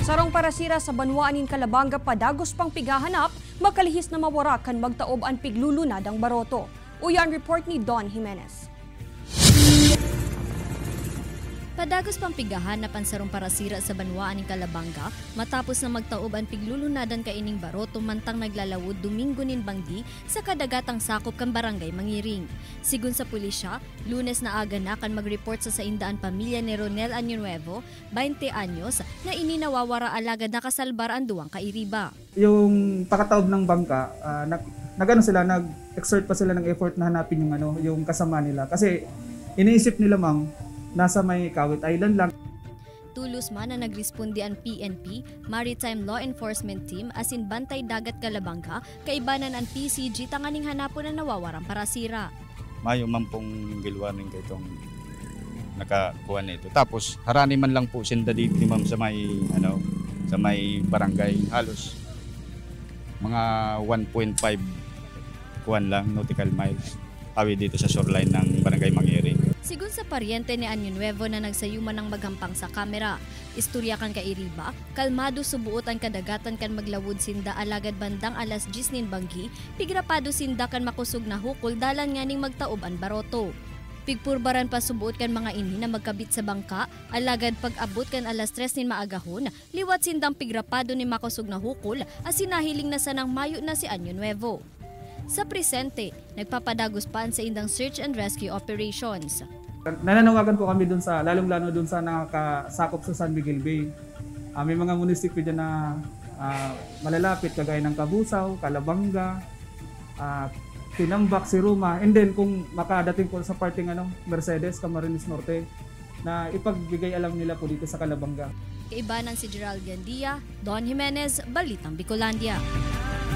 Sarong parasira sa banwaanin Kalabanga padagos pang pigahanap, makalihis na mawara kan magtaob ang piglulunad ang baroto. Uyan report ni Don Jimenez. Padagos pang pigahan na pansarong parasira sa banwaan ng Kalabanga matapos na magtaob ang piglulunadan kaining baroto mantang naglalawod Domingo nin Banggi sa kadagatang sakop kan barangay Mangiring. Sigun sa pulisya, lunes na aga na kan mag-report sa saindaan pamilya ni Ronel Año 20 anyos, na ininawawara alagad nakasalbar ang duwang kairiba. yung pakataob ng bangka, ah, nag, nagano sila, nag-exert pa sila ng effort na hanapin yung ano, yung kasama nila. Kasi iniisip nila mang nasa may Kawit Island lang. Tulos man na nagrespondi ang PNP, Maritime Law Enforcement Team asin Bantay Dagat Kalabanga, kaibanan ang PCG tanganing hanapon na nawawarang parasira. mayo man pong gilwanin kay itong nakakuha nito. Tapos harani man lang po sinda dito ni ma'am sa may ano sa may barangay halos mga 1.5 kuan lang nautical miles awi dito sa shoreline ng barangay Mangiring. Sigun sa paryente ni Anyo Nuevo na nagsayuman ng magampang sa kamera, istorya kan ka iriba, kalmado subuot ang kadagatan kan maglawod sinda alagad bandang alas 10 nin banggi, pigrapado sinda kan makusog na hukol dalan nga ning magtaob ang baroto. Pigpurbaran pa subuot kan mga ini na magkabit sa bangka, alagad pag-abot kan alas 3 nin maagahon, liwat sindang pigrapado ni makusog na hukol, as sinahiling na sanang mayo na si Anyo Nuevo. Sa presente, nagpapadagos pa sa indang search and rescue operations. Nananawagan po kami dun sa, lalong-lalo dun sa nakakasakop sa San Miguel Bay. Ah, may mga munisipyo dyan na ah, malalapit, kagaya ng Kabusaw, Kalabanga, ah, Tinambak, Siruma, and then kung makadating po sa parting ano, Mercedes, Camarines Norte, na ipagbigay alam nila po dito sa Kalabanga. Kaibanan si Gerald Gandia, Don Jimenez, Balitang Bicolandia.